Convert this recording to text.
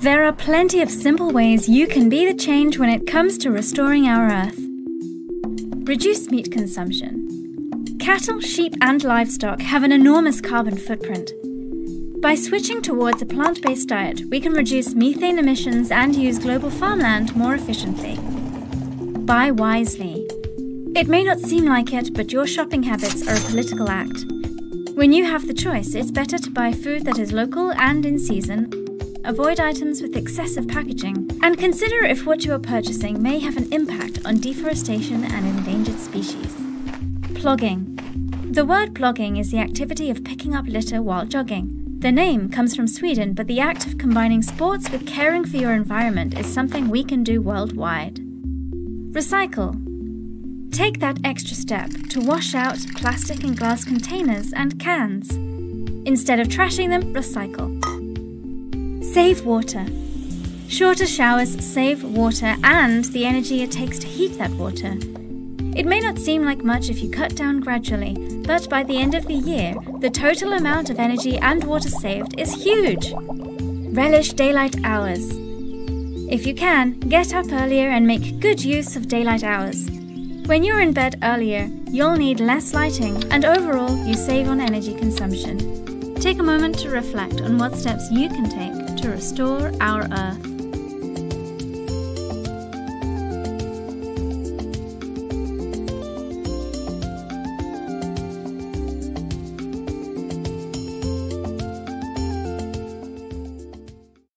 There are plenty of simple ways you can be the change when it comes to restoring our Earth. Reduce meat consumption. Cattle, sheep, and livestock have an enormous carbon footprint. By switching towards a plant based diet, we can reduce methane emissions and use global farmland more efficiently. Buy wisely. It may not seem like it, but your shopping habits are a political act. When you have the choice, it's better to buy food that is local and in season, avoid items with excessive packaging, and consider if what you are purchasing may have an impact on deforestation and endangered species. Plogging. The word plogging is the activity of picking up litter while jogging. The name comes from Sweden, but the act of combining sports with caring for your environment is something we can do worldwide. Recycle. Take that extra step to wash out plastic and glass containers and cans. Instead of trashing them, recycle. Save water. Shorter showers save water and the energy it takes to heat that water. It may not seem like much if you cut down gradually, but by the end of the year, the total amount of energy and water saved is huge. Relish daylight hours. If you can, get up earlier and make good use of daylight hours. When you're in bed earlier, you'll need less lighting, and overall, you save on energy consumption. Take a moment to reflect on what steps you can take to restore our Earth.